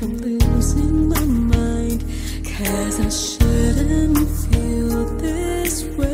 I'm losing my. Cause I shouldn't feel this way.